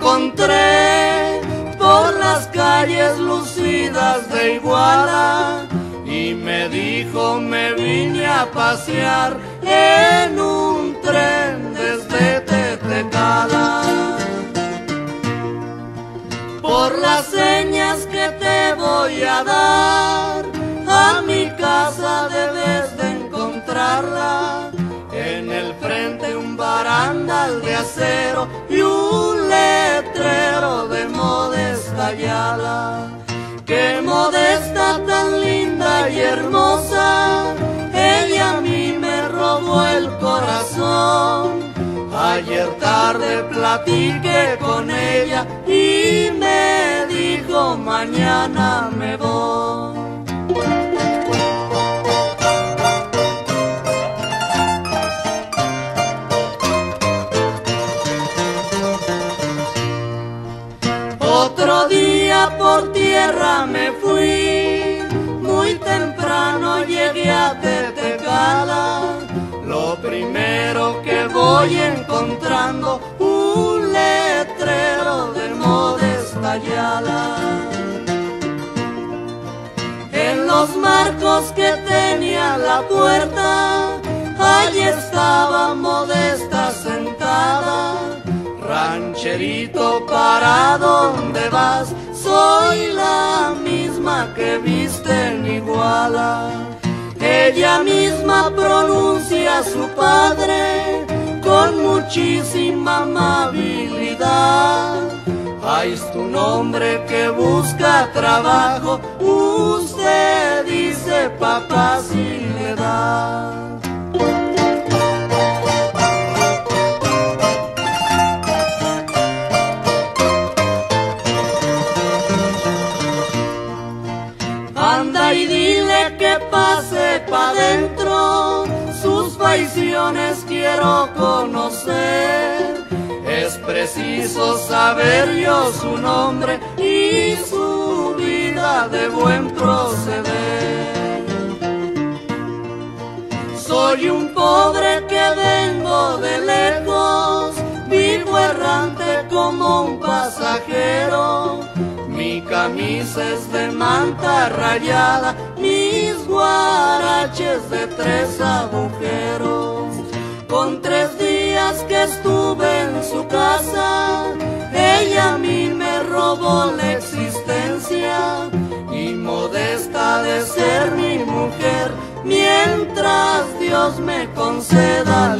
encontré por las calles lucidas de Iguala y me dijo me vine a pasear en un tren desde Tetecala. Por las señas que te voy a dar, a mi casa debes de acero y un letrero de modesta yala. Qué modesta tan linda y hermosa, ella a mí me robó el corazón. Ayer tarde platiqué con ella y me dijo mañana me voy. Por tierra me fui, muy temprano llegué a Tetecala. Lo primero que voy encontrando, un letrero de modesta yala. En los marcos que tenía la puerta, allí estaba modesta sentada. Rancherito, ¿para dónde vas? Soy la misma que viste en Iguala. Ella misma pronuncia a su padre con muchísima amabilidad. Ay, es tu nombre que busca trabajo, usted dice papá Anda y dile que pase pa' dentro, sus facciones quiero conocer. Es preciso saber yo su nombre y su vida de buen proceder. Soy un pobre que vengo de lejos, vivo errante como un pasajero. Mi camisa es de manta rayada, mis guaraches de tres agujeros. Con tres días que estuve en su casa, ella a mí me robó la existencia y modesta de ser mi mujer, mientras Dios me conceda.